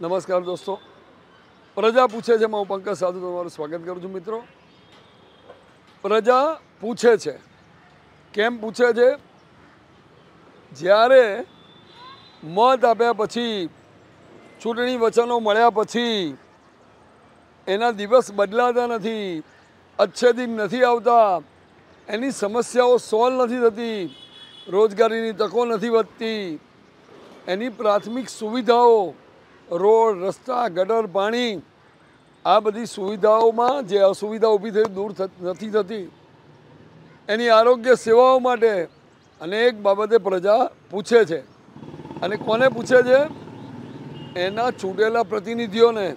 નમસ્કાર દોસ્તો. પ્રજા પૂછે છે હું પંકજ સાધુ તમારું સ્વાગત કરું છું મિત્રો. પ્રજા પૂછે છે. કેમ પૂછે છે? જ્યારે મત આપ્યા પછી, ચૂંટણી વચનો મળ્યા પછી, એના દિવસ બદલાતા નથી અચ્છેદિન નથી આવતા, એની સમસ્યાઓ સોલ્વ નથી થતી, રોજગારીની તકો નથી વધતી, એની પ્રાથમિક સુવિધાઓ રોડ, રસ્તા, ગટર, પાણી, આ બધી સુવિધાઓમાં જે અસુવિધા ઊભી થઈ, દૂર નથી થતી. એની આરોગ્ય સેવાઓ માટે અનેક બાબતે પ્રજા પૂછે છે. અને કોને પૂછે છે? એના ચૂંટેલા પ્રતિનિધિઓને.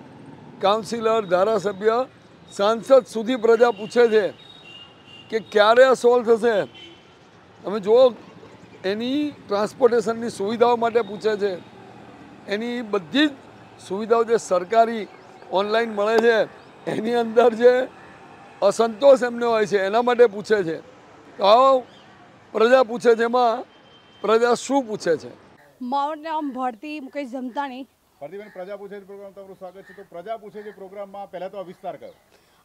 કાઉન્સિલર, ધારાસભ્ય, સાંસદ સુધી પ્રજા પૂછે છે કે ક્યારે આ સોલ્વ થશે? તમે જુઓ, એની ટ્રાન્સપોર્ટેશનની સુવિધાઓ માટે પૂછે છે. એની બધી જ સુવિધાઓ જે સરકારી ઓનલાઈન મળે છે એની અંદર જે અસંતોષ એમને હોય છે એના માટે પૂછે છે. તો આવો પ્રજા પૂછે છે એમાં પ્રજા શું પૂછે છે? મારું નામ ભરતી મુકેશ જમતાણી ભરતીબેન પ્રજા પૂછે છે પ્રોગ્રામ તમારું સ્વાગત છે. તો પ્રજા પૂછે છે પ્રોગ્રામમાં પહેલા તો આ વિસ્તાર કયો?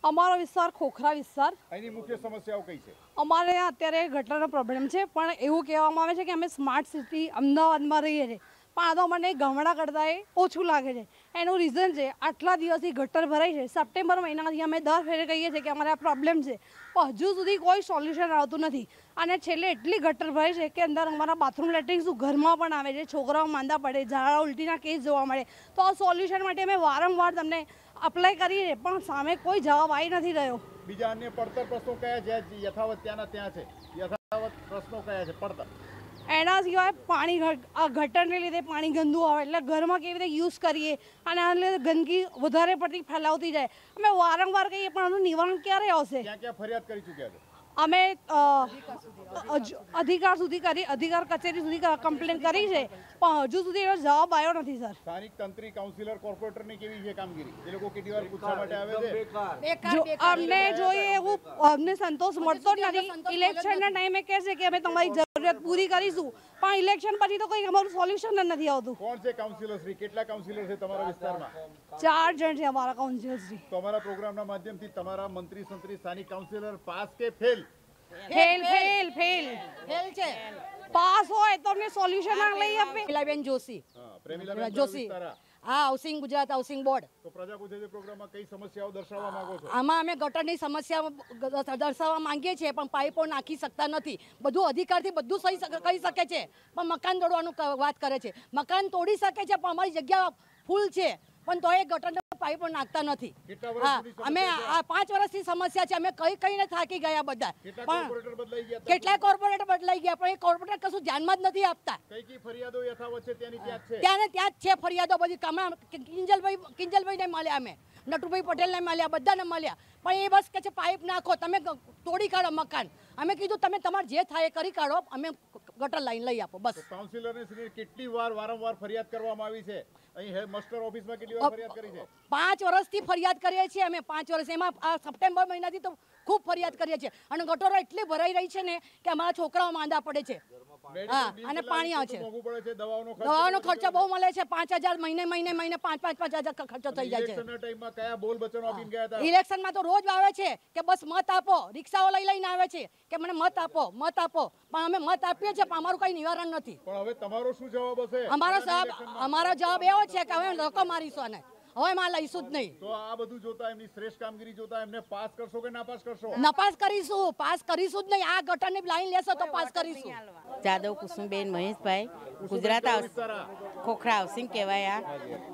અમારો વિસ્તાર ખોખરા વિસ્તાર. અહીંની મુખ્ય સમસ્યાઓ કઈ છે? અમારે અત્યારે ગટરનો પ્રોબ્લેમ છે પણ એવું કહેવામાં આવે છે કે અમે સ્માર્ટ સિટી અમદાવાદમાં રહીએ છીએ. પણ આ તો મને ગામડા કરતાં એ ઓછું લાગે છે. એનું રીઝન છે, આટલા દિવસથી ગટર ભરાય છે. સપ્ટેમ્બર મહિનાથી અમે દર ફેરે કહીએ છીએ કે અમારે આ પ્રોબ્લેમ છે. પણ હજુ સુધી કોઈ સોલ્યુશન આવતું નથી. અને છેલ્લે એટલી ગટર ભરાય છે કે અંદર અમારા બાથરૂમ લેટ્રિન શું ઘરમાં પણ આવે છે, છોકરાઓ માંદા પડે, ઝાડા ઉલટીના કેસ જોવા મળે. તો આ સોલ્યુશન માટે અમે વારંવાર તમને અપ્લાય કરીએ છીએ, પણ સામે કોઈ જવાબ આવી નથી રહ્યો. બીજા અન્ય પડતર પ્રશ્નો કયા છે? યથાવત ત્યાંના ત્યાં છે. યથાવત પ્રશ્નો કયા છે? પડતર. એના સિવાય પાણી આ ગટરને લીધે પાણી ગંદુ આવે. એટલે ઘરમાં કેવી રીતે યુઝ કરીએ અને આને લીધે ગંદકી વધારે પડતી ફેલાવતી જાય. અમે વારંવાર કહીએ પણ આનું નિવારણ ક્યારે આવશે? ક્યાં ક્યાં ફરિયાદ કરી ચૂક્યા અમે અધિકાર સુધી કરી અધિકાર કચેરી સુધી કમ્પ્લેન કરી છે. પણ હજુ સુધી એનો જવાબ આવ્યો નથી સર સ્થાનિક તંત્રી કાઉન્સિલર કોર્પોરેટરની કેવી છે કામગીરી? એ લોકો કેટલી વાર પૂછવા માટે આવે છે? જો અમને જોઈએ એવું અમને સંતોષ મળતો જ નથી. ઇલેક્શનના ટાઈમે કહે છે કે અમે તમારી જરૂરિયાત પૂરી કરીશું. પણ ઇલેક્શન પછી તો કોઈ અમારું સોલ્યુશન જ નથી આવતું. કોણ છે કાઉન્સિલર શ્રી? કેટલા કાઉન્સિલર છે તમારા વિસ્તારમાં? ચાર જણ છે અમારા કાઉન્સિલરશ્રી તો અમારા પ્રોગ્રામના માધ્યમથી તમારા મંત્રી સંત્રી સ્થાનિક કાઉન્સિલર પાસ કે fail fail fail fail fail છે. પાસ હોય તો અમને સોલ્યુશન લઈ આપે. પેલાબેન જોશી. પ્રેમીલાબેન જોશી હા હાઉસિંગ ગુજરાત હાઉસિંગ બોર્ડ તો પ્રજા પૂછે છે પ્રોગ્રામમાં કઈ સમસ્યાઓ દર્શાવવા માંગો છો? આમાં અમે ગટરની સમસ્યા દર્શાવવા માંગીએ છીએ પણ પાઇપો નાખી શકતા નથી. બધું અધિકારથી બધું સહી શકે- કરી શકે છે. પણ મકાન તોડવાનું વાત કરે છે. મકાન તોડી શકે છે પણ અમારી જગ્યા ફૂલ છે. પણ તો એ ગટરના પાઇપો નાખતા નથી. હા અમે? આ પાંચ વર્ષથી સમસ્યા છે. અમે કઈ કઈને થાકી ગયા બધા. પણ? કેટલાય કોર્પોરેટર બદલાઈ ગયા પણ એ કોર્પોરેટર કશું ધ્યાનમાં જ નથી આપતા. ત્યાં ત્યાં ને ત્યાં જ છે ફરિયાદો બધી. કમા કિંજલભાઈ કિંજલભાઈને મળ્યા અમે. નટુભાઈ પટેલને મળ્યા બધાને મળ્યા પણ એ બસ કે છે પાઇપ નાખો તમે તોડી કાઢો મકાન. અમે કીધું તમે તમારે જે થાય એ કરી કાઢો. અમે ગટર લાઈન લઈ આપો. બસ. કાઉન્સિલરને કેટલી વાર વારંવાર ફરિયાદ કરવામાં આવી છે? અહીં હે ઓફિસમાં કેટલી વાર ફરિયાદ કરી છે? પાંચ વર્ષથી ફરિયાદ કરીએ છીએ અમે. પાંચ વર્ષ એમાં સપ્ટેમ્બર મહિનાથી તો ખૂબ ફરિયાદ કરીએ છીએ. અને ગટોરો એટલી ભરાઈ રહી છે ને કે અમારા છોકરાઓ માંદા પડે છે. હા, અને પાણી આવે છે. દવાનો ખર્ચો બહુ મળે છે. પાંચ હજાર મહિને મહિને મહિને પાંચ પાંચ પાંચ હજાર ખર્ચો થઈ જાય છે. ઇલેક્શનમાં તો રોજ આવે છે કે બસ મત આપો રિક્ષાઓ લઈ લઈને આવે છે કે મને મત આપો મત આપો. પણ અમે મત આપીએ છીએ પણ અમારું કઈ નિવારણ નથી. પણ હવે તમારો શું જવાબ હશે? અમારો જવાબ અમારો જવાબ એવો છે કે હવે લોકો મારીશું આને. હવે માં લઈશું જ નહીં. તો આ બધું જોતા એમની શ્રેષ્ઠ કામગીરી જોતા એમને પાસ કરશો કે નાપાસ કરશો? નપાસ કરીશું પાસ કરીશું જ નહીં. આ ગટરની લાઈન લેશો તો પાસ કરીશું. જાદવ કુસુમબેન મહેશભાઈ ગુજરાત. ખોખરા હાઉસિંગ કહેવાય આ.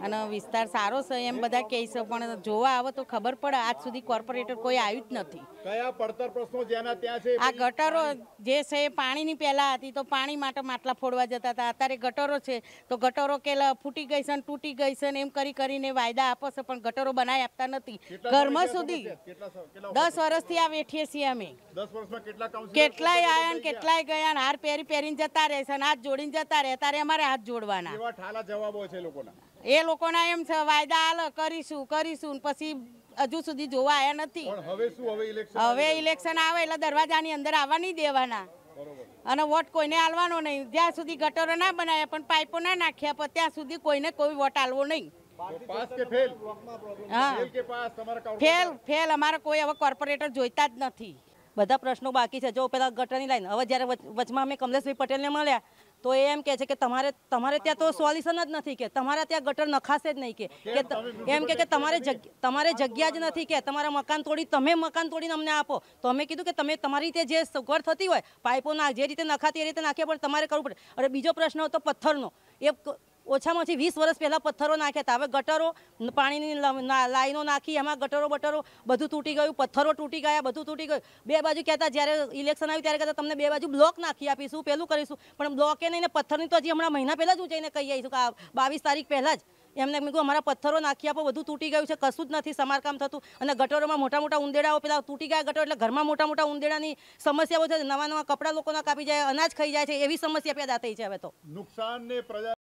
અને વિસ્તાર સારો છે એમ બધા કહે છે પણ જોવા આવે તો ખબર પડે આજ સુધી કોર્પોરેટર કોઈ આવ્યું જ નથી. કયા પડતર પ્રશ્નો જેના ત્યાં છે આ ગટરો જે છે એ પાણીની પહેલાં હતી તો પાણી માટે માટલા ફોડવા જતા હતા. અત્યારે ગટરો છે તો ગટરો કે ફૂટી ગઈ છે ને તૂટી ગઈ છે ને એમ કરી કરીને વાયદા આપે છે પણ ગટરો બનાવી આપતા નથી. ઘરમાં સુધી દસ વર્ષથી આ વેઠીએ છીએ અમે. કેટલાય આયા ને કેટલાય ગયા હાર પહેરી પહેરીને જતા રહે છે હાથ જોડીને જતા રહે તારે અમારે હાથ જોડવાના. જવાબો છે લોકોના? એ લોકોના એમ છે વાયદા હાલ કરીશું કરીશું પછી હજુ સુધી જોવા આવ્યા નથી. હવે ઇલેક્શન આવે એટલે દરવાજાની અંદર આવવા નહીં દેવાના. અને વોટ કોઈને આલવાનો નહીં. જ્યાં સુધી ગટરો ના બનાવ્યા પણ પાઇપો ના નાખ્યા પણ ત્યાં સુધી કોઈને કોઈ વોટ આલવો નહીં. પાસ કે ફેલ? હા. ફેલ કે પાસ? તમારા ફેલ ફેલ. અમારે કોઈ હવે કોર્પોરેટર જોઈતા જ નથી. બધા પ્રશ્નો બાકી છે. જો પેલા ગટરની લાઈન હવે જ્યારે વચમાં અમે કમલેશભાઈ પટેલને મળ્યા તો એ એમ કહે છે કે તમારે તમારે ત્યાં તો સોલ્યુશન જ નથી કે. તમારા ત્યાં ગટર નખાશે જ નહીં કે. કે એમ કે કે તમારે તમારે જગ્યા જ નથી કે. તમારા મકાન તોડી તમે મકાન તોડીને અમને આપો. તો અમે કીધું કે તમે તમારી રીતે જે સગવડ થતી હોય પાઇપોના જે રીતે નખાતી એ રીતે નાખીએ પણ તમારે કરવું પડે. અને બીજો પ્રશ્ન હતો પથ્થરનો. એ ઓછામાં ઓછી વીસ વર્ષ પહેલાં પથ્થરો નાખ્યા હતા. હવે ગટરો પાણીની લાઈનો નાખી, એમાં ગટરો બટરો બધું તૂટી ગયું, પથ્થરો તૂટી ગયા, બધું તૂટી ગયું. બે બાજુ કહેતા જ્યારે ઇલેક્શન આવ્યું ત્યારે કહેતા તમને બે બાજુ બ્લોક નાખી આપીશું, પેલું કરીશું. પણ બ્લોકે નહીં ને પથ્થરની તો હજી હમણાં મહિના પહેલાં જ હું કહી આવીશું કે બાવીસ તારીખ પહેલાં જ. એમને મેં કહું અમારા પથ્થરો નાખી આપો, બધું તૂટી ગયું છે, કશું જ નથી, સમારકામ થતું. અને ગટરોમાં મોટા મોટા ઉંદેડાઓ પેલા તૂટી ગયા ગટરો, એટલે ઘરમાં મોટા મોટા ઉંદેડાની સમસ્યાઓ છે, નવા નવા કપડાં લોકોના કાપી જાય, અનાજ ખાઈ જાય છે, એવી સમસ્યા પેદા થઈ છે હવે તો. નુકસાન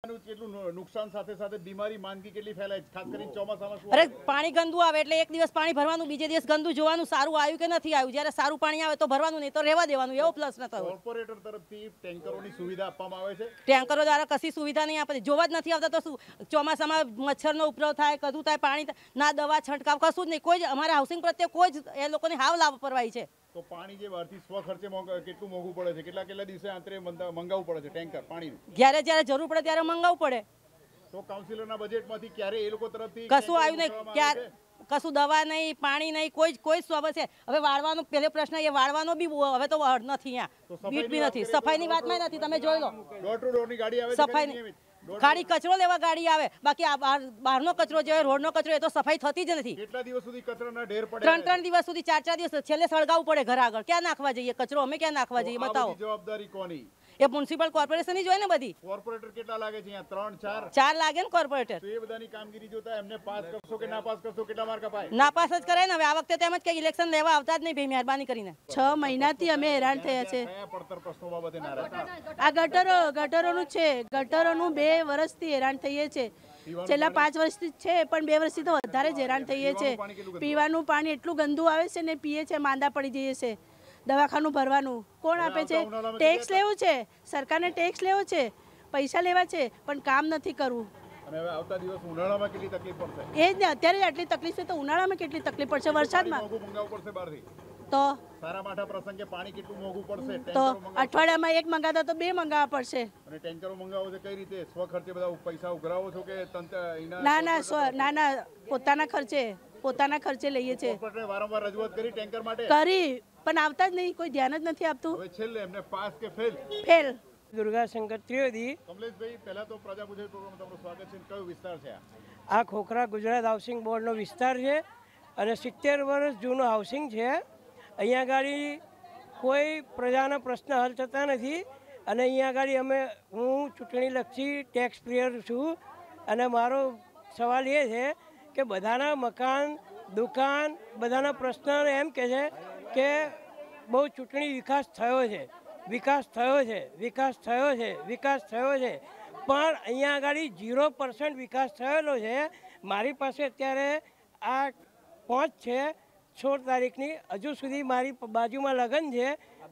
નુકસાન સાથે સાથે બીમારી માંદગી કેટલી ફેલાય ખાસ કરીને ચોમાસામાં શું અરે પાણી ગંદુ આવે એટલે એક દિવસ પાણી ભરવાનું બીજે દિવસ ગંદુ જોવાનું સારું આવ્યું કે નથી આવ્યું? જ્યારે સારું પાણી આવે તો ભરવાનું નહીં તો રહેવા દેવાનું એવો પ્રશ્ન થયો. કોર્પોરેટર તરફથી ટેન્કરોની સુવિધા આપવામાં આવે છે? ટેન્કરો દ્વારા કશી સુવિધા નહીં આપે. જોવા જ નથી આવતા તો શું? ચોમાસામાં મચ્છરનો ઉપદ્રવ થાય કદું થાય પાણી ના દવા છંટકાવ કશું જ નહીં. કોઈ જ અમારા હાઉસિંગ પ્રત્યે કોઈ જ એ લોકોની હાવ લાભ પરવાય છે. તો પાણી જે બહારથી સ્વખર્ચે કેટલું મોંઘું પડે છે? કેટલા કેટલા દિવસે આંતરે મંગાવવું પડે છે ટેન્કર પાણીનું? જ્યારે જ્યારે જરૂર પડે ત્યારે મંગાવવું પડે. તો કાઉન્સિલરના બજેટમાંથી ક્યારે એ લોકો તરફથી કશું ટેન્કરો આવ્યું નહીં. મોકલવામાં ક્યારે આવે છે? કશું દવા નહીં પાણી નહીં કોઈ જ કોઈ જ સ્વભાવ છે. હવે વાળવાનો પહેલો પ્રશ્ન એ વાળવાનો બી બહુ- હવે તો વળ નથી તો અહીંયા બીટ સફાઈની બી વાત નથી. કરીએ તો સફાઈની વાતમાં નથી. તમે જોઈ લો. ડોર ટુ ડોરની ગાડી આવે છે ખરી સફાઈ નિયમિત? Door to ખાલી કચરો લેવા ગાડી આવે. બાકી આ બહાર બહારનો કચરો જે હોય રોડનો કચરો એ તો સફાઈ થતી જ નથી. કેટલા દિવસ સુધી કચરાના ઢેર પડે ત્રણ ત્રણ દિવસ સુધી ચાર ચાર દિવસ છેલ્લે સળગાવવું પડે ઘર આગળ. ક્યાં નાખવા જઈએ? કચરો અમે ક્યાં નાખવા જઈએ? તો આ બતાવો. બધી જવાબદારી કોની? એ મ્યુનિસિપલ કોર્પોરેશન જ હોય ને બધી. કોર્પોરેટર કેટલા લાગે છે અહીંયા? ત્રણ ચાર? ચાર લાગે ને કોર્પોરેટર. તો એ બધાની કામગીરી જોતા એમને પાસ કરશો કે ના પાસ કરશો કેટલા માર્ક અપાય? નાપાસ જ કરાય ને. હવે આ વખતે તેમ જ કે ઇલેક્શન લેવા આવતા જ નહીં ભાઈ મહેરબાની કરીને. છ મહિનાથી અમે હેરાન થયા છે. કયા પડતર પ્રશ્નો બાબતે નારાજ આ ગટરો ગટરોનું છે. ગટરોનું બે વર્ષથી હેરાન થઈએ છે. છેલ્લા પાંચ વર્ષથી જ છે પણ બે વર્ષથી તો વધારે જ હેરાન થઈએ છે. પીવાનું પાણી એટલું ગંદુ આવે છે ને પીએ છે માંદા પડી જઈએ છે. દવાખાનું ભરવાનું. કોણ આપે છે? ટેક્સ લેવું છે? સરકારને ટેક્સ લેવો છે? પૈસા લેવા છે પણ કામ નથી કરવું. કેટલી એ જ ને અત્યારે આટલી તકલીફ છે તો ઉનાળામાં કેટલી તકલીફ પડશે વરસાદમાં? મોંઘું મંગાવવું પડશે બહારથી? તો? સારા માઠા પ્રસંગે પાણી કેટલું મોંઘું પડશે? તો અઠવાડિયામાં એક મંગાતા તો બે મંગાવવા પડશે. અને ટેન્કરો મંગાવો છે કઈ રીતે? સ્વ ખર્ચે બધા પૈસા ઉઘરાવો છો કે ના ના સ્વ ના ના પોતાના ખર્ચે પોતાના ખર્ચે લઈએ છે. વારંવાર રજૂઆત કરી ટેન્કર માટે? કરી. પણ આવતા જ નહીં કોઈ ધ્યાન જ નથી આપતું. હવે છેલ્લે એમને પાસ કે ફેલ? ફેલ. દુર્ગાશંકર ત્રિવેદી. કમલેશભાઈ પહેલા તો પ્રજા પૂછે પ્રોગ્રામ તમારું સ્વાગત છે. કયો વિસ્તાર છે આ? આ ખોખરા ગુજરાત હાઉસિંગ બોર્ડનો વિસ્તાર છે અને સિત્તેર વર્ષ જૂનું હાઉસિંગ છે. અહીંયા આગળ કોઈ પ્રજાના પ્રશ્ન હલ થતા નથી અને અહીંયા આગળ અમે હું ચૂંટણીલક્ષી ટેક્સ પેયર છું અને મારો સવાલ એ છે કે બધાના મકાન દુકાન બધાના પ્રશ્ન એમ કે છે કે બહુ ચૂંટણી વિકાસ થયો છે, વિકાસ થયો છે, વિકાસ થયો છે, વિકાસ થયો છે. પણ અહીંયા આગળ ઝીરો પર્સન્ટ વિકાસ થયેલો છે. મારી પાસે અત્યારે આ પહોંચ છે, સોળ તારીખની. હજુ સુધી મારી બાજુમાં લગ્ન છે.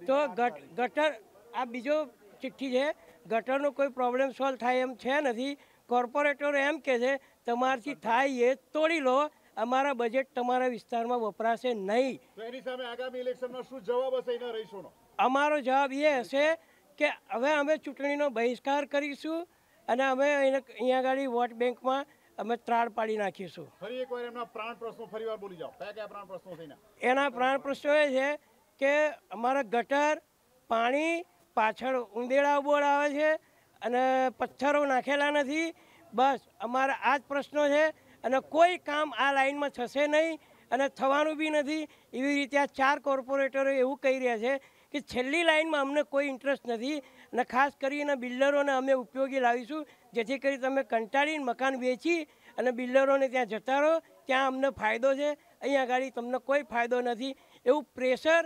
તો ગટ, ગટર, આ બીજો ચિઠ્ઠી છે, ગટરનો કોઈ પ્રોબ્લેમ સોલ્વ થાય એમ છે નથી. કોર્પોરેટરો એમ કે છે, તમારાથી થાય એ તોડી લો. અમારા બજેટ તમારા વિસ્તારમાં વપરાશે નહીં. તો એની સામે આગામી ઇલેક્શનમાં શું જવાબ હશે એના રહીશોનો? અમારો જવાબ એ હશે કે હવે અમે ચૂંટણીનો બહિષ્કાર કરીશું અને અમે એને- અહીંયા આગળ વોટ બેંકમાં અમે ત્રાળ પાડી નાખીશું. ફરી એકવાર એમના પ્રાણ પ્રશ્નો ફરીવાર બોલી જાઓ. કયા કયા પ્રાણ પ્રશ્નો થઈને? એના પ્રાણ પ્રશ્નો એ છે કે અમારા ગટર પાણી પાછળ ઉંદેડા બોળ આવે છે અને પથ્થરો નાખેલા નથી. બસ અમારા આ જ પ્રશ્નો છે અને કોઈ કામ આ લાઈનમાં થશે નહીં અને થવાનું બી નથી. એવી રીતે આ ચાર કોર્પોરેટરો એવું કહી રહ્યા છે કે છેલ્લી લાઇનમાં અમને કોઈ ઇન્ટરેસ્ટ નથી અને ખાસ કરીને બિલ્ડરોને અમે ઉપયોગી લાવીશું. જેથી કરી તમે કંટાળીને મકાન વેચી અને બિલ્ડરોને ત્યાં જતા રહો. ત્યાં અમને ફાયદો છે. અહીંયા આગળ તમને કોઈ ફાયદો નથી. એવું પ્રેશર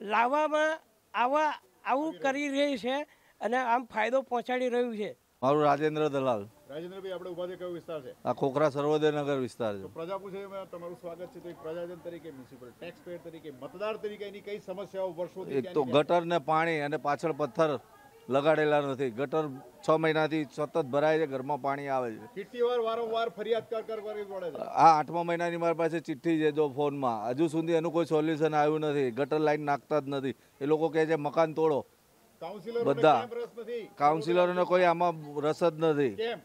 લાવવામાં આવા, આવું કરી રહી છે અને આમ ફાયદો પહોંચાડી રહ્યું છે. મારું રાજેન્દ્ર દલાલ. રાજેન્દ્રભાઈ આપણે ઊભા કયો વિસ્તાર છે? આ ખોખરા સર્વોદયનગર વિસ્તાર છે. પ્રજા પૂછે તમારું સ્વાગત છે. તો એક પ્રજાજન તરીકે મ્યુનિસિપલ ટેક્સ પેયર તરીકે મતદાર તરીકે એની કઈ સમસ્યાઓ વર્ષોથી એક તો ગટર ને પાણી અને પાછળ પથ્થર લગાડેલા નથી. ગટર છ મહિનાથી સતત ભરાય છે ઘરમાં પાણી આવે છે. કેટલી વાર વારંવાર ફરિયાદ કર કર કરવી પડે છે. આ આઠમા મહિનાની મારી પાસે ચિઠ્ઠી છે જો ફોનમાં. હજુ સુધી એનું કોઈ સોલ્યુશન આવ્યું નથી. ગટર લાઈન નાખતા જ નથી. એ લોકો કહે છે મકાન તોડો. બધા. કાઉન્સિલરોને કોઈ આમાં રસ જ નથી. કેમ?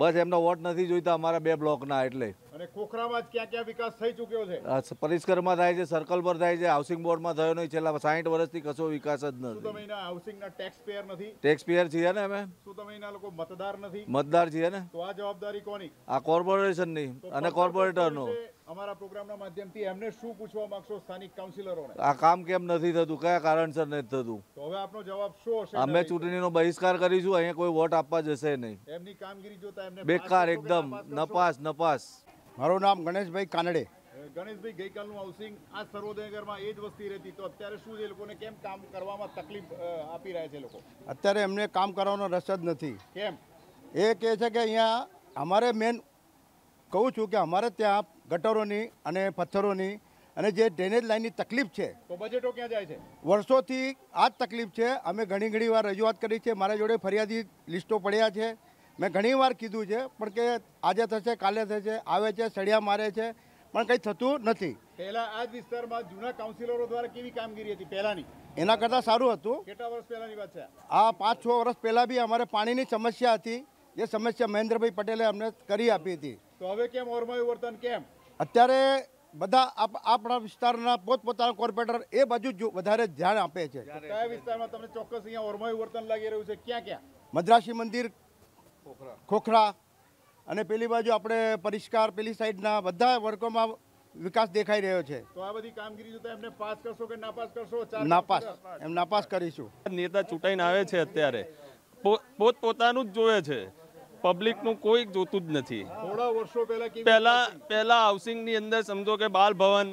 બસ એમનો વોટ નથી જોઈતા અમારા બે બ્લોકના એટલે. અને જ ક્યાં ક્યાં વિકાસ થઈ ચૂક્યો છે? પરિષ્કરમાં થાય છે સર્કલ પર થાય છે હાઉસિંગ બોર્ડમાં થયો નહીં છેલ્લા સાઠ વર્ષથી કશો વિકાસ જ નથી તમે એના હાઉસિંગના ટેક્સ પેયર નથી? ટેક્સ પેયર છીએ ને અમે. શું તમે એના લોકો મતદાર નથી? મતદાર છીએ ને. તો આ જવાબદારી કોની? આ કોર્પોરેશનની અને કોર્પોરેટરનું અમારા પ્રોગ્રામના માધ્યમથી એમને શું પૂછવા માંગશો સ્થાનિક કાઉન્સિલરોને? આ કામ કેમ નથી થતું? કયા કારણસર નથી થતું? તો હવે આપનો જવાબ શું હશે અમે ચૂંટણીનો બહિષ્કાર કરીશું અહીંયા કોઈ વોટ આપવા જશે નહીં. એમની કામગીરી જોતા એમને બેકાર એકદમ નપાસ નપાસ. મારું નામ ગણેશભાઈ કાનડે. ગણેશભાઈ ગઈકાલનું હાઉસિંગ આ સર્વોદયનગરમાં એ જ વસ્તી રહેતી. તો અત્યારે શું છે એ લોકોને કેમ કામ કરવામાં તકલીફ આપી રહ્યા છે લોકો? અત્યારે એમને કામ કરવાનો રસ જ નથી. કેમ? એ કહે છે કે અહીંયા અમારે મેન કહું છું કે અમારે ત્યાં ગટરોની અને પથ્થરોની અને જે ડ્રેનેજ લાઇનની તકલીફ છે તો બજેટો ક્યાં જાય છે? વર્ષોથી આ જ તકલીફ છે. અમે ઘણી ઘણી વાર રજૂઆત કરી છે. મારા જોડે ફરિયાદી લિસ્ટો પડ્યા છે. મેં ઘણી વાર કીધું છે પણ કે આજે થશે કાલે થશે આવે છે સળિયા મારે છે પણ કંઈ થતું નથી. પહેલા આ જ વિસ્તારમાં જૂના કાઉન્સિલરો દ્વારા કેવી કામગીરી હતી પહેલાની? એના કરતાં સારું હતું. કેટલા વર્ષ પહેલાની વાત છે? આ? પાંચ છ વર્ષ પહેલાં બી અમારે પાણીની સમસ્યા હતી. જે સમસ્યા મહેન્દ્રભાઈ પટેલે અમને કરી આપી હતી. તો હવે કેમ ઓરમાયું વર્તન કેમ? અત્યારે બધા આપ- આપણા વિસ્તારના પોતપોતાના કોર્પોરેટર એ બાજુ જ વધારે ધ્યાન આપે છે. કયા વિસ્તારમાં તમને ચોક્કસ અહીંયા ઓરમાયું વર્તન લાગી રહ્યું છે? ક્યાં ક્યાં? મદ્રાસી મંદિર ખોખરા. અને પેલી બાજુ આપણે પરિષ્કાર પેલી સાઈડના બધા વર્ગોમાં વિકાસ દેખાઈ રહ્યો છે. તો આ બધી કામગીરી જોતા એમને પાસ કરશો કે નાપાસ કરશો? નાપાસ. એમ નાપાસ કરીશું. નેતા ચૂંટાઈને આવે છે અત્યારે. પોત પોતાનું જ જોવે છે. પબ્લિકનું કોઈ જોતું જ નથી. થોડા વર્ષો પહેલા પહેલા પહેલા હાઉસિંગની અંદર સમજો કે બાલ ભવન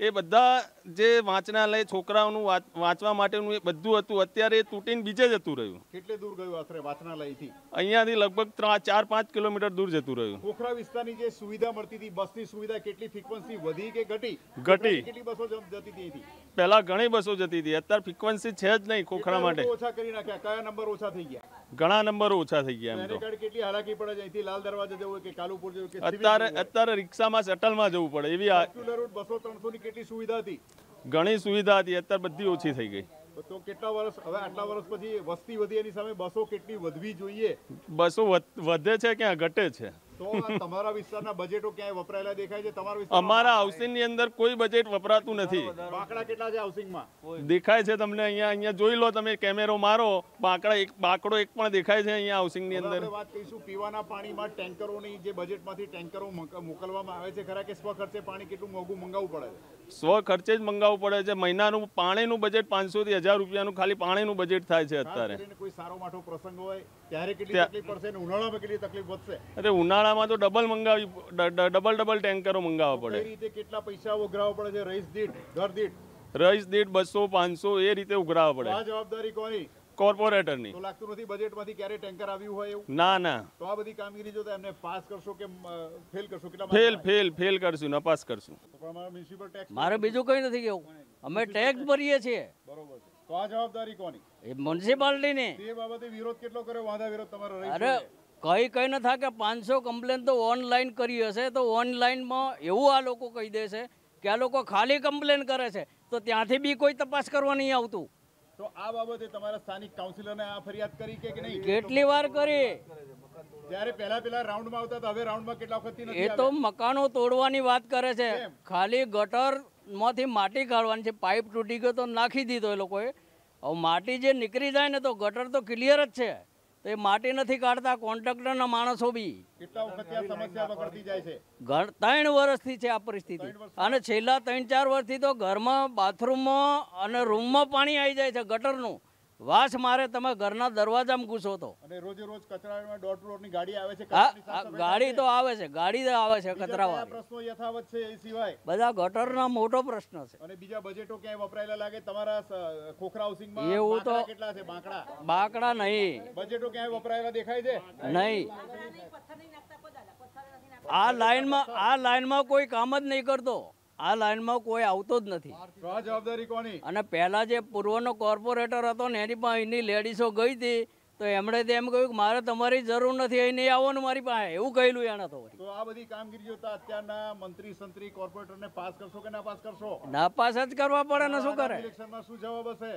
એ બધા જે વાંચનાલય છોકરાઓનું વાંચવા માટેનું એ બધું હતું અત્યારે એ તૂટીને બીજે જતું રહ્યું. કેટલે દૂર ગયું આશરે વાંચનાલયથી? અહીંયાથી લગભગ ત્રણ ચાર પાંચ કિલોમીટર દૂર જતું રહ્યું. પોખરા વિસ્તારની જે સુવિધા મળતી હતી બસની સુવિધા કેટલી ફ્રીક્વન્સી વધી કે ઘટી? ઘટી. કેટલી બસો જતી હતી પહેલા ઘણી બસો જતી હતી અત્યારે ફ્રીક્વન્સી છે જ નહીં ખોખરા માટે. ઓછા કરી નાખ્યા? કયા નંબર ઓછા થઈ ગયા? ઘણા નંબરો ઓછા થઈ ગયા એમ તો. કેટલી હાલાકી પડે છે? અહીંથી લાલ દરવાજા જવું કે કાલુપુર જવું કે અત્યારે અત્યારે રિક્ષામાં શટલમાં જવું પડે. એવી બસો ત્રણસો ની કેટલી સુવિધા હતી? ઘણી સુવિધા હતી અત્યારે બધી ઓછી થઈ ગઈ. તો- કેટલા વર્ષ હવે આટલા વર્ષ પછી વસ્તી વધી એની સામે બસો કેટલી વધવી જોઈએ? બસો વધે છે ક્યાં ઘટે છે? તો તમારા વિસ્તારના બજેટો ક્યાંય વપરાયેલા દેખાય છે? તમારા વિસ્તારમાં અમારા હાઉસિંગની અંદર કોઈ બજેટ વપરાતું નથી. બાંકડા કેટલા છે હાઉસિંગમાં દેખાય છે તમને અહીંયા અહીંયા જોઈ લો તમે કેમેરો મારો. બાંકડા એક બાંકડો એક પણ દેખાય છે અહીંયા હાઉસિંગની અંદર. વાત કરીશું પીવાના પાણીમાં ટેન્કરોની જે બજેટમાંથી ટેન્કરો મોક- મોકલવામાં આવે છે. ખરા કે સ્વ ખર્ચે પાણી કેટલું મોંઘું મંગાવવું પડે છે? સ્વ ખર્ચે જ મંગાવવું પડે છે. મહિનાનું પાણીનું બજેટ પાંચસો થી હજાર રૂપિયાનું ખાલી પાણીનું બજેટ થાય છે અત્યારે. કોઈ સારો માઠો પ્રસંગ હોય ત્યારે કેટલી તકલીફ પડશે અને ઉનાળામાં કેટલી તકલીફ વધશે? અરે ઉનાળામાં તો ડબલ મંગાવી ડબલ ડબલ ટેન્કરો મંગાવવા પડે પડે. રીતે કેટલા પૈસા ઉઘરાવવા પડે છે? રહીશ દીઠ ઘર દીઠ? રઈસ દીઠ બસો પાંચસો એ રીતે ઉઘરાવવા પડે આ જવાબદારી કોની? કોર્પોરેટરની. તો લાગતું નથી બજેટમાંથી ક્યારે ટેન્કર આવ્યું હોય એવું? ના ના. તો આ બધી કામગીરી જોતા એમને પાસ કરશો કે ફેલ કરશો? કેટલા ફેલ ફેલ ફેલ કરશું નપાસ કરશું. મારે બીજું કંઈ નથી કેવું. અમે ટેક્સ. ભરીએ છીએ. બરોબર છે. તો આ જવાબદારી કોની? મ્યુનિસિપાલિટીની. તે બાબતે વિરોધ કેટલો કર્યો? વાંધા વિરોધ તમારો અરે કઈ કઈ ન થાય કે પાંચસો કમ્પ્લેન તો ઓનલાઈન કરી હશે તો ઓનલાઈનમાં એવું આ લોકો કહી દે છે કે આ લોકો ખાલી કમ્પ્લેન કરે છે તો ત્યાંથી બી કોઈ તપાસ કરવા નહીં આવતું. તો આ બાબતે તમારા સ્થાનિક કાઉન્સિલરને આ ફરિયાદ કરી કે નહીં? કેટલી વાર કરી? ત્યારે પહેલા પહેલા રાઉન્ડમાં આવતા હતા હવે રાઉન્ડમાં કેટલા એ તો મકાનો તોડવાની વાત કરે છે. ખાલી ખાલી ગટરમાંથી માટી કાઢવાની છે પાઇપ તૂટી ગયો તો નાખી દીધો એ લોકોએ. હવે માટી જે નીકળી જાય ને તો ગટર તો ક્લિયર જ છે. તો એ માટી નથી કાઢતા કોન્ટ્રાક્ટરના માણસો બી. ત્રણ વર્ષથી છે આ પરિસ્થિતિ. અને છેલ્લા ત્રણ ચાર વર્ષથી તો ઘરમાં બાથરૂમમાં અને રૂમમાં પાણી આવી જાય છે ગટરનું. વાસ મારે તમે ઘરના દરવાજામાં ઘૂસો તો. અને રોજે રોજ કચરામાં ટુ ડોરની ગાડી આવે છે ગાડી તો આવે છે ગાડી આવે છે કચરાવાળી. પ્રશ્નો યથાવત છે એ સિવાય? બધા ગટરના મોટો પ્રશ્ન છે. અને બીજા બજેટો ક્યાંય વપરાયેલા લાગે? તમારા ખોખરા હાઉસિંગમાં એવું તો- કેટલા છે બાંકડા? બાકડા નહીં. બજેટો ક્યાંય વપરાયેલા દેખાય છે? નહીં. આ લાઈનમાં આ લાઈનમાં કોઈ કામ જ નહીં કરતો. આ લાઇનમાં કોઈ આવતો જ નથી. જવાબદારી કોની? અને પહેલાં જે પૂર્વનો કોર્પોરેટર હતો ને એની પાસે એની લેડીસો ગઈ હતી તો એમણે તો એમ કહ્યું કે મારે તમારી જરૂર નથી અહીં નહીં આવવાનું મારી પાસે. એવું કહેલું એણે તો તો આ બધી કામગીરી જોતા અત્યારના મંત્રી સંત્રી કોર્પોરેટરને પાસ કરશો કે ના પાસ કરશો? નાપાસ જ કરવા પડે ને શું કરે? ઇલેક્શનમાં શું જવાબ હશે?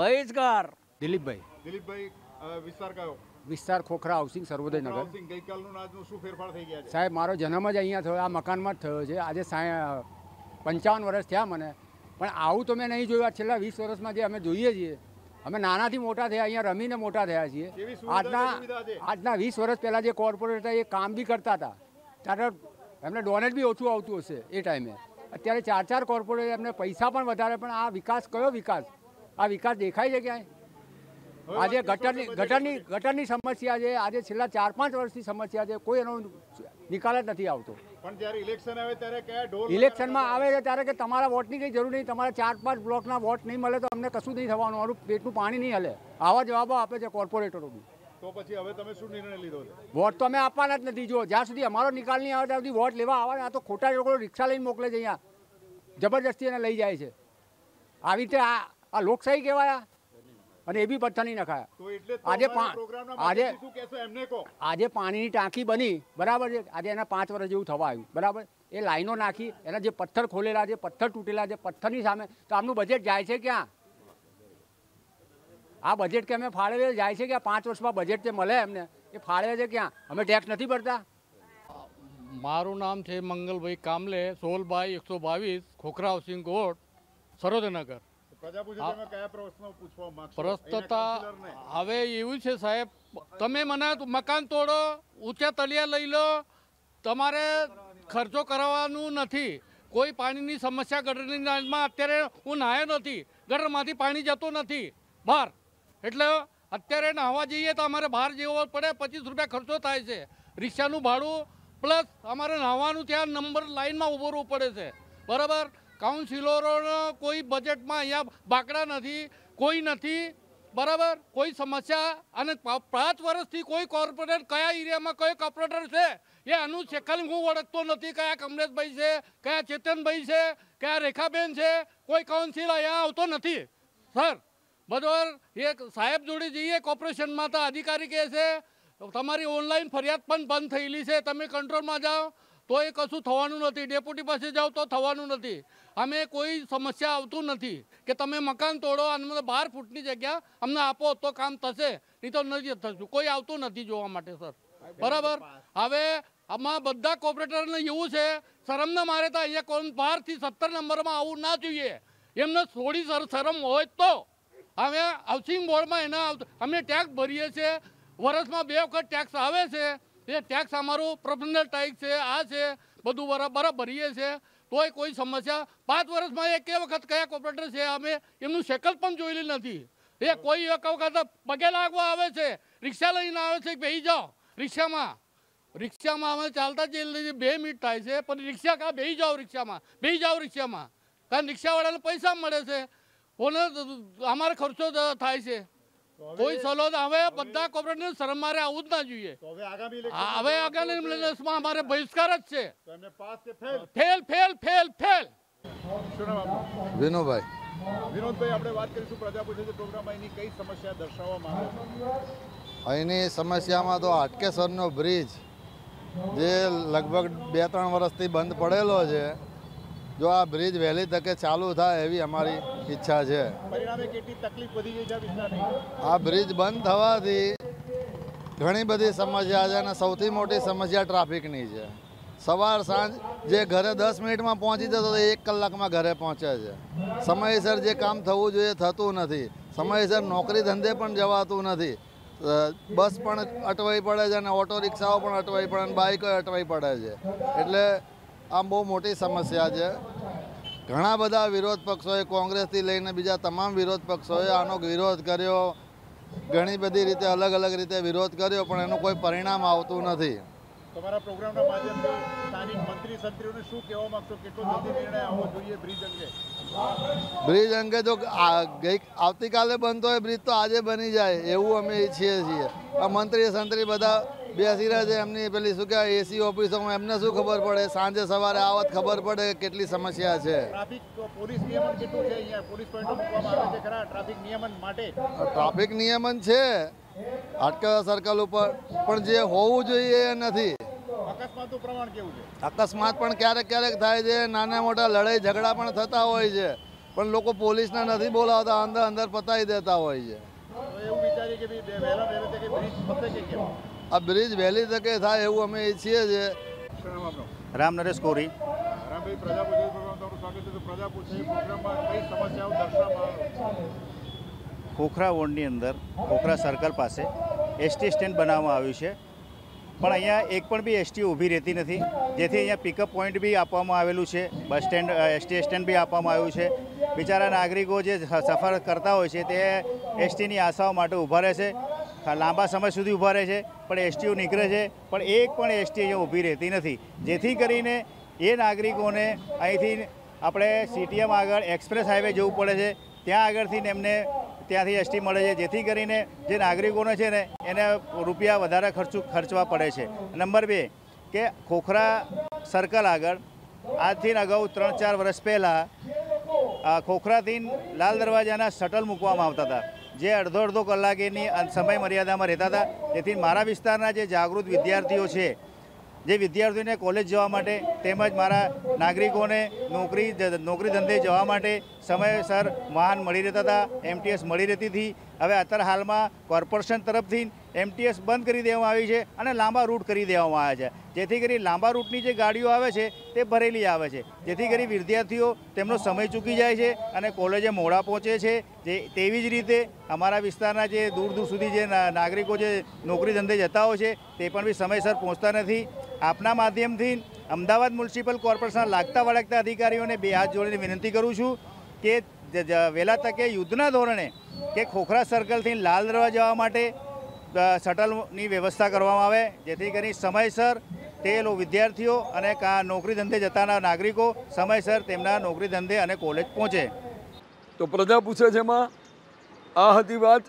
બહિષ્કાર. દિલીપભાઈ. દિલીપભાઈ વિસ્તાર કયો? વિસ્તાર ખોખરા હાઉસિંગ સર્વોદયનગર નગર. ગઈકાલનું આજનું શું ફેરફાર થઈ ગયા છે? સાહેબ મારો જન્મ જ અહીંયા થયો આ મકાનમાં જ થયો છે. આજે સાય પંચાવન વર્ષ થયા મને. પણ આવું તો મેં નહીં જોયું. આ છેલ્લા વીસ વર્ષમાં જે અમે જોઈએ છીએ અમે નાનાથી મોટા થયા અહીંયા રમીને મોટા થયા છીએ. આજના આજના વીસ વર્ષ પહેલાં જે કોર્પોરેટ હતા એ કામ બી કરતા હતા. ત્યારે એમને ડોનેટ બી ઓછું આવતું હશે એ ટાઈમે. અત્યારે ચાર ચાર કોર્પોરેટ એમને પૈસા પણ વધારે પણ આ વિકાસ કયો વિકાસ? આ વિકાસ દેખાય છે ક્યાંય? આજે ગટરની ગટરની ગટરની સમસ્યા છે. આજે છેલ્લા ચાર પાંચ વર્ષની સમસ્યા છે. કોઈ એનો નિકાલ જ નથી આવતો. પણ જ્યારે ઇલેક્શન આવે ત્યારે કયા ઢોલ ઇલેક્શનમાં આવે છે ત્યારે કે તમારા વોટની કંઈ જરૂર નહીં તમારા ચાર પાંચ બ્લોકના વોટ નહીં મળે તો અમને કશું નહીં થવાનું મારું પેટનું પાણી નહીં હલે. આવા જવાબો આપે છે કોર્પોરેટરો બી તો પછી હવે તમે શું નિર્ણય લીધો વોટ તો અમે આપવાના જ નથી જો જ્યાં સુધી અમારો નિકાલ નહીં આવે ત્યાં સુધી વોટ લેવા આવવાના આ તો ખોટા લોકો રિક્ષા લઈને મોકલે છે અહીંયા. જબરજસ્તી એને લઈ જાય છે. આવી રીતે આ આ લોકશાહી કહેવાય? અને એ બી પથ્થર નહીં નખાયા. આજે આજે આજે પાણીની ટાંકી બની બરાબર છે? આજે એના પાંચ વર્ષ જેવું થવા આવ્યું બરાબર? એ લાઈનો નાખી એના જે પથ્થર ખોલેલા છે પથ્થર તૂટેલા છે પથ્થરની સામે તો આમનું બજેટ જાય છે ક્યાં? આ બજેટ કે અમે ફાળવે જાય છે કે પાંચ વર્ષમાં બજેટ જે મળે એમને એ ફાળવે છે ક્યાં? અમે ટેક્સ નથી ભરતા. મારું નામ છે મંગલભાઈ કામલે સોળ એકસો બાવીસ ખોખરા હાઉસિંગ કોર્ટ સરોદનગર પ્રસ્તતા હવે એવું છે સાહેબ તમે મને મકાન તોડો ઊંચા તલિયા લઈ લો તમારે ખર્ચો કરાવવાનું નથી. કોઈ પાણીની સમસ્યા ગટરની નાળમાં અત્યારે હું નાહ્યો નથી ગટરમાંથી પાણી જતું નથી. બહાર. એટલે અત્યારે નાહવા જઈએ તો અમારે બહાર જવો પડે પચીસ રૂપિયા ખર્ચો થાય છે. રિક્ષાનું ભાડું પ્લસ અમારે નાહવાનું ત્યાં નંબર લાઈનમાં ઊભો રહેવું પડે છે. બરાબર? કાઉન્સિલરોનો કોઈ બજેટમાં અહીંયા બાકડા નથી, કોઈ નથી, બરાબર? કોઈ સમસ્યા અને પાંચ વર્ષથી કોઈ કોર્પોરેટર કયા એરિયામાં કયો કોર્પોરેટર છે, એ આનું શેખાલી હું ઓળખતો નથી. કયા કમલેશભાઈ છે, કયા ચેતનભાઈ છે, કયા રેખાબેન છે, કોઈ કાઉન્સિલ અહીંયા આવતો નથી. સર, બરાબર? એક સાહેબ જોડે જઈએ, કોર્પોરેશનમાં તો અધિકારી કહે છે, તમારી ઓનલાઈન ફરિયાદ પણ બંધ થયેલી છે, તમે કંટ્રોલમાં જાઓ, તો એ કશું થવાનું નથી. ડેપ્યુટી પાસે જાઓ તો થવાનું નથી. અમે કોઈ સમસ્યા આવતું નથી કે તમે મકાન તોડો અને બાર ફૂટની જગ્યા અમને આપો તો કામ થશે. નહીં તો નથી થતું. કોઈ આવતું નથી જોવા માટે, સર. બરાબર? હવે આમાં બધા કોર્પોરેટરને એવું છે, શરમને મારે તો અહીંયા બારથી સત્તર નંબરમાં આવવું ના જોઈએ. એમને થોડી સર, શરમ હોય તો. હવે હાઉસિંગ બોર્ડમાં એના અમે ટેક્સ ભરીએ છીએ. વર્ષમાં બે વખત ટેક્સ આવે છે. એ ટેક્સ અમારું પ્રોફેશનલ ટેક્સ છે, આ છે. બધું બરાબર ભરીએ છીએ. તોય કોઈ સમસ્યા. પાંચ વર્ષમાં એક વખત કયા કોર્પોરેટર છે અમે, એમનું સેકલ પણ જોયેલી નથી. એ કોઈ એક વખત પગે લાગવા આવે છે, રિક્ષા લઈને આવે છે કે બેસી જાઓ, રિક્ષામાં. રિક્ષામાં અમે ચાલતા જઈએ બે મિનિટ થાય છે, પણ રિક્ષા કા બેસી જાઓ રિક્ષામાં બેસી જાઓ રિક્ષામાં. કારણ રિક્ષાવાળાને પૈસા મળે છે. કોને અમારે ખર્ચો થાય છે. કોઈ સલો હવે બધા કોર્પોરેટને શરમ મારે આવું જ ના જોઈએ. તો હવે આગામી ઇલેક્શનમાં અમારે બહિષ્કાર જ છે. Fail fail fail fail. Vinubhai. Vinodbhai આપણે વાત કરીશું પ્રજા પૂછે છે પ્રોગ્રામમાં એની કઈ સમસ્યા દર્શાવવા માંગો અહીંની સમસ્યામાં તો હાટકેશ્વરનો બ્રિજ જે લગભગ બે ત્રણ વર્ષથી બંધ પડેલો છે જો આ બ્રિજ વહેલી તકે ચાલુ થાય એવી અમારી ઈચ્છા છે. આ બ્રિજ બંધ થવાથી ઘણી બધી સમસ્યા છે અને સૌથી મોટી સમસ્યા ટ્રાફિકની છે. સવાર સાંજ જે ઘરે દસ મિનિટમાં પહોંચી જતો તો એક કલાકમાં ઘરે પહોંચે છે. સમયસર જે કામ થવું જોઈએ થતું નથી. સમયસર નોકરી ધંધે પણ જવાતું નથી. બસ પણ અટવાઈ પડે છે અને ઓટો રિક્ષાઓ પણ અટવાઈ પડે અને બાઇકો અટવાઈ પડે છે. એટલે આ બહુ મોટી સમસ્યા છે. ઘણા બધા વિરોધ પક્ષોએ કોંગ્રેસથી લઈને બીજા તમામ વિરોધ પક્ષોએ આનો વિરોધ કર્યો. ઘણી બધી રીતે અલગ અલગ રીતે વિરોધ કર્યો પણ એનું કોઈ પરિણામ આવતું નથી. તમારા પ્રોગ્રામના માધ્યમથી સ્થાનિક મંત્રી સંત્રીઓને શું કહેવા માંગશો? કેટલો જલ્દી નિર્ણય આવવો જોઈએ બ્રિજ અંગે? બ્રિજ અંગે જો ગઈ આવતીકાલે બનતો હોય બ્રિજ તો આજે બની જાય એવું અમે ઈચ્છીએ છીએ. આ મંત્રી સંત્રી બધા બેસી રહ્યા છે એમની પેલી શું કહેવાય એસી ઓફિસોમાં એમને શું ખબર પડે? સાંજે સવારે આવત ખબર પડે કે કેટલી સમસ્યા છે. ટ્રાફિક નિયમન છે હાટકા સર્કલ ઉપર પણ જે હોવું જોઈએ એ નથી. અકસ્માત પણ ક્યારેક ક્યારેક થાય છે નાના મોટા લડાઈ ઝઘડા પણ થતા હોય છે પણ લોકો પોલીસને નથી બોલાવતા અંદર અંદર પતાવી દેતા હોય છે. આ બ્રિજ વહેલી તકે થાય એવું અમે ઈચ્છીએ છીએ. રામ નરેશ કોરી. ખોખરા વોર્ડની અંદર ખોખરા સર્કલ પાસે એસટી સ્ટેન્ડ બનાવવામાં આવ્યું છે. પણ અહીંયા એક પણ બી એસટી ઊભી રહેતી નથી. જેથી અહીંયા પિકઅપ પોઈન્ટ બી આપવામાં આવેલું છે. બસ સ્ટેન્ડ એસટી સ્ટેન્ડ બી આપવામાં આવ્યું છે. બિચારા નાગરિકો જે સફર કરતા હોય છે તે એસટીની આશાઓ માટે ઊભા રહે છે. લાંબા સમય સુધી ઊભા રહે છે, પણ એસટીઓ નીકળે છે, પણ એક પણ એસટી અહીંયા ઊભી રહેતી નથી. જેથી કરીને એ નાગરિકોને અહીંથી આપણે સીટીએમ આગળ એક્સપ્રેસ હાઈવે જવું પડે છે. ત્યાં આગળથી એમને ત્યાંથી એસટી મળે છે. જેથી કરીને જે નાગરિકોને છે ને, એને રૂપિયા વધારે ખર્ચું ખર્ચવા પડે છે. નંબર બે, કે ખોખરા સર્કલ આગળ, આજથી અગાઉ ત્રણ ચાર વર્ષ પહેલાં ખોખરાથી લાલ દરવાજાના શટલ મૂકવામાં આવતા હતા. જે અડધો અડધો કલાકેની સમય મર્યાદામાં રહેતા હતા. તેથી મારા વિસ્તારના જે જાગૃત વિદ્યાર્થીઓ છે, જે વિદ્યાર્થીઓને કોલેજ જવા માટે તેમજ મારા નાગરિકોને નોકરી નોકરી ધંધે જવા માટે સમયસર વાહન મળી રહેતા હતા એમટીએસ મળી રહેતી હતી. હવે અત્યારે હાલમાં કોર્પોરેશન તરફથી એમટીએસ બંધ કરી દેવામાં આવી છે અને લાંબા રૂટ કરી દેવામાં આવ્યા છે. જેથી કરી લાંબા રૂટની જે ગાડીઓ આવે છે, તે ભરેલી આવે છે. જેથી કરી વિદ્યાર્થીઓ તેમનો સમય ચૂકી જાય છે અને કોલેજે મોડા પહોંચે છે. જે તેવી જ રીતે અમારા વિસ્તારના જે દૂર દૂર સુધી જે નાગરિકો જે નોકરી ધંધે જતા હોય છે, તે પણ બી સમયસર પહોંચતા નથી. આપના માધ્યમથી અમદાવાદ મ્યુનિસિપલ કોર્પોરેશનના લાગતા વળગતા અધિકારીઓને બે હાથ જોડીને વિનંતી કરું છું કે વહેલા તકે યુદ્ધના ધોરણે કે ખોખરા સર્કલથી લાલ દરવા જવા માટે શટલની વ્યવસ્થા કરવામાં આવે જેથી કરી સમયસર તે વિદ્યાર્થીઓ અને કા નોકરી ધંધે જતાના નાગરિકો સમયસર તેમના નોકરી ધંધે અને કોલેજ પહોંચે. તો પ્રજા પૂછે છે એમાં આ હતી વાત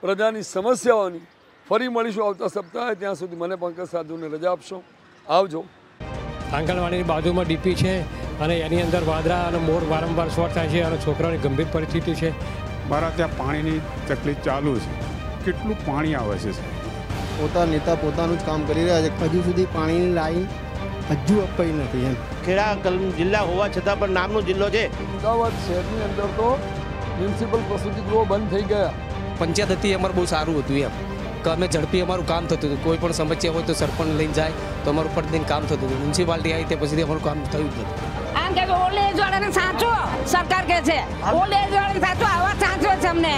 પ્રજાની સમસ્યાઓની. ફરી મળીશું આવતા સપ્તાહે ત્યાં સુધી મને પંકજ સાધુને રજા આપશો. આવજો. આંગણવાડીની બાજુમાં ડીપી છે અને એની અંદર વાદરા અને મોર વારંવાર શોર્ટ થાય છે અને છોકરાઓની ગંભીર પરિસ્થિતિ છે. મારા ત્યાં પાણીની તકલીફ ચાલુ છે. કેટલું પાણી આવે છે પોતા નેતા પોતાનું જ કામ કરી રહ્યા છે. હજુ સુધી પાણીની લાઈન હજુ અપાઈ નથી એમ. ખેડા જિલ્લા હોવા છતાં પણ નામનો જિલ્લો છે. અમદાવાદ શહેરની અંદર તો મ્યુનિસિપલ પ્રસૂતિ ગૃહો બંધ થઈ ગયા. પંચાયત હતી અમારે બહુ સારું હતું એમ. કે અમે ઝડપી અમારું કામ થતું હતું. કોઈ પણ સમસ્યા હોય તો સરપંચ લઈને જાય તો અમારું પ્રતિદિન કામ થતું હતું. મ્યુનિસિપાલિટી આવી તે પછી અમારું કામ થયું જ નથી. આમ કે ઓલ્ડ એજ વાળાને સાચો સરકાર કે છે ઓલ્ડ એજ વાળાને સાચો આવા સાચો છે અમને.